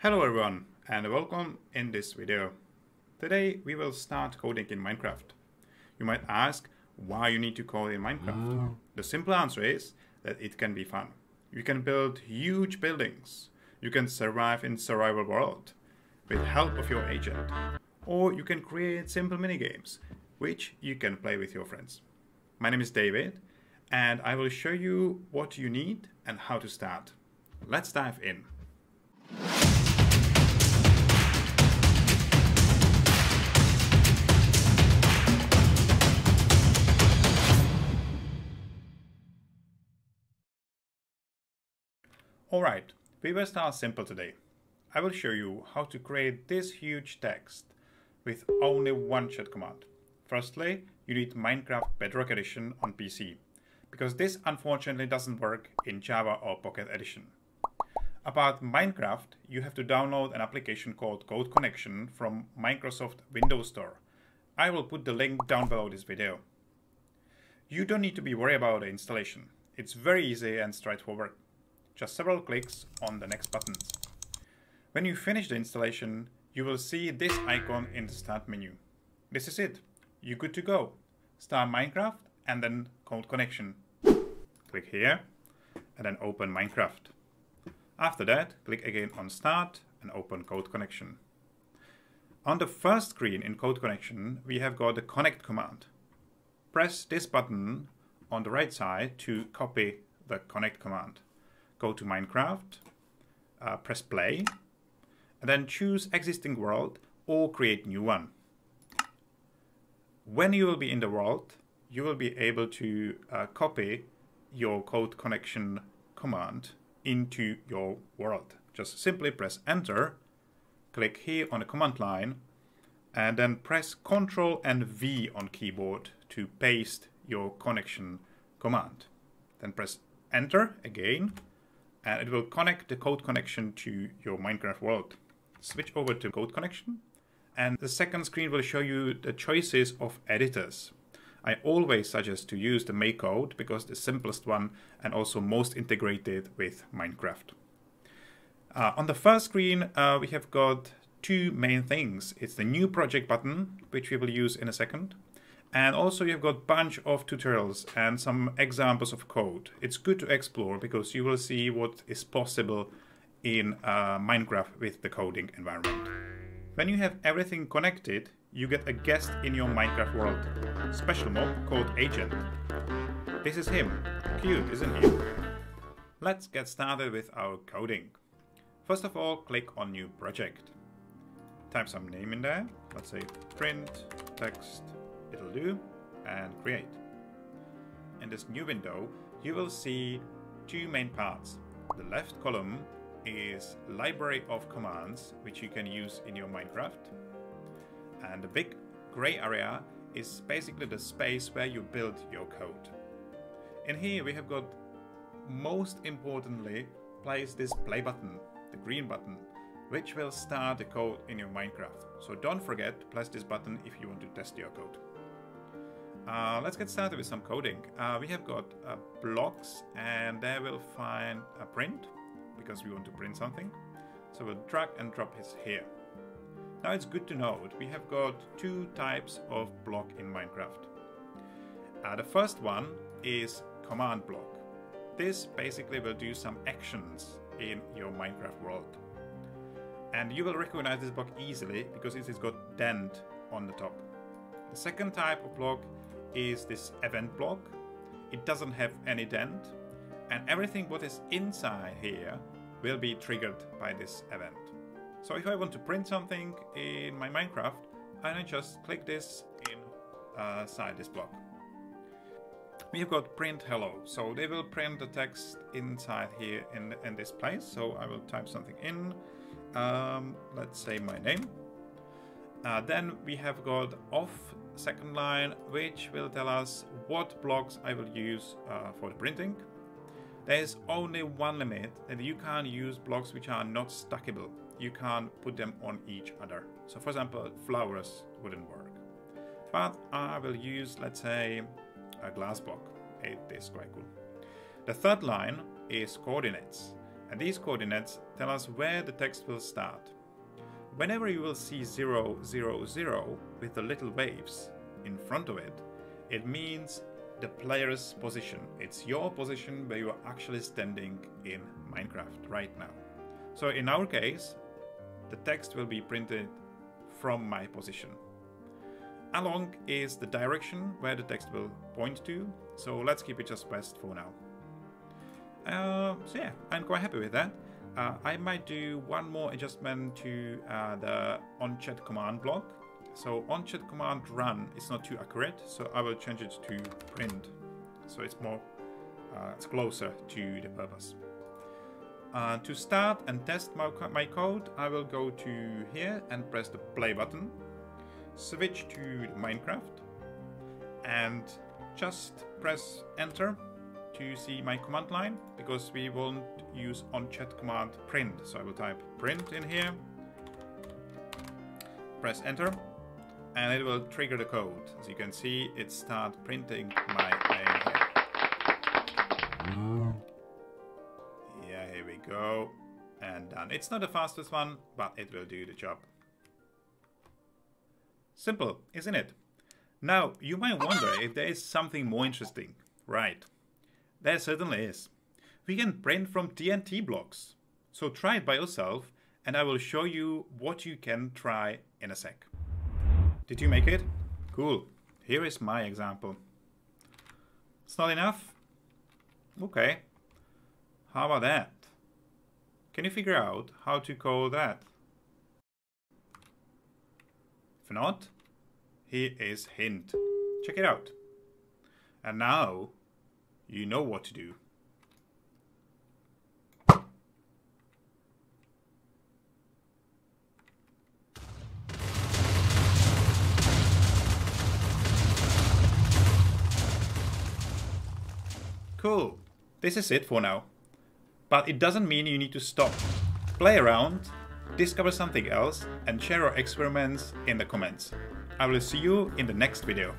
Hello everyone and welcome in this video. Today we will start coding in Minecraft. You might ask why you need to code in Minecraft. Oh. The simple answer is that it can be fun. You can build huge buildings. You can survive in survival world with help of your agent. Or you can create simple minigames which you can play with your friends. My name is David and I will show you what you need and how to start. Let's dive in. Alright, we will start simple today. I will show you how to create this huge text with only one chat command. Firstly, you need Minecraft Bedrock Edition on PC, because this unfortunately doesn't work in Java or Pocket Edition. About Minecraft, you have to download an application called Code Connection from Microsoft Windows Store. I will put the link down below this video. You don't need to be worried about the installation. It's very easy and straightforward. Just several clicks on the next buttons. When you finish the installation, you will see this icon in the start menu. This is it. You're good to go. Start Minecraft and then Code Connection. Click here and then open Minecraft. After that, click again on Start and open Code Connection. On the first screen in Code Connection, we have got the Connect command. Press this button on the right side to copy the Connect command. Go to Minecraft, uh, press play, and then choose existing world or create new one. When you will be in the world, you will be able to uh, copy your code connection command into your world. Just simply press enter, click here on the command line, and then press Ctrl and V on keyboard to paste your connection command. Then press enter again, and it will connect the code connection to your Minecraft world. Switch over to code connection, and the second screen will show you the choices of editors. I always suggest to use the MakeCode because the simplest one and also most integrated with Minecraft. Uh, on the first screen, uh, we have got two main things. It's the new project button, which we will use in a second. And also you've got bunch of tutorials and some examples of code. It's good to explore because you will see what is possible in uh, Minecraft with the coding environment. When you have everything connected, you get a guest in your Minecraft world. Special mob called Agent. This is him. Cute, isn't he? Let's get started with our coding. First of all, click on New Project. Type some name in there. Let's say print text it'll do and create. In this new window, you will see two main parts. The left column is library of commands, which you can use in your Minecraft. And the big gray area is basically the space where you build your code. In here we have got, most importantly, place this play button, the green button, which will start the code in your Minecraft. So don't forget to press this button if you want to test your code. Uh, let's get started with some coding. Uh, we have got uh, blocks and there we'll find a print because we want to print something. So we'll drag and drop his here. Now it's good to note we have got two types of block in Minecraft. Uh, the first one is command block. This basically will do some actions in your Minecraft world. And you will recognize this block easily because it has got dent on the top. The second type of block is this event block. It doesn't have any dent and everything what is inside here will be triggered by this event. So if I want to print something in my Minecraft, I just click this inside uh, this block. We've got print hello, so they will print the text inside here in, in this place. So I will type something in, um, let's say my name. Uh, then we have got off second line, which will tell us what blocks I will use uh, for the printing. There is only one limit that you can't use blocks which are not stackable. You can't put them on each other. So for example, flowers wouldn't work. But I will use, let's say, a glass block. It is quite cool. The third line is coordinates. And these coordinates tell us where the text will start. Whenever you will see 0, 0, 0 with the little waves in front of it, it means the player's position. It's your position where you are actually standing in Minecraft right now. So in our case, the text will be printed from my position. Along is the direction where the text will point to, so let's keep it just west for now. Uh, so yeah, I'm quite happy with that. Uh, I might do one more adjustment to uh, the onchat command block. So onchat command run is not too accurate, so I will change it to print. So it's more, uh, it's closer to the purpose. Uh, to start and test my, my code, I will go to here and press the play button, switch to Minecraft, and just press enter to see my command line because we won't use on chat command print. So I will type print in here, press enter, and it will trigger the code. As you can see, it starts printing my name here. Yeah, here we go. And done. It's not the fastest one, but it will do the job. Simple, isn't it? Now, you might wonder if there is something more interesting. Right. There certainly is. We can print from TNT blocks. So try it by yourself and I will show you what you can try in a sec. Did you make it? Cool. Here is my example. It's not enough? Okay. How about that? Can you figure out how to call that? If not, here is hint. Check it out. And now you know what to do. Cool. This is it for now. But it doesn't mean you need to stop. Play around, discover something else, and share your experiments in the comments. I will see you in the next video.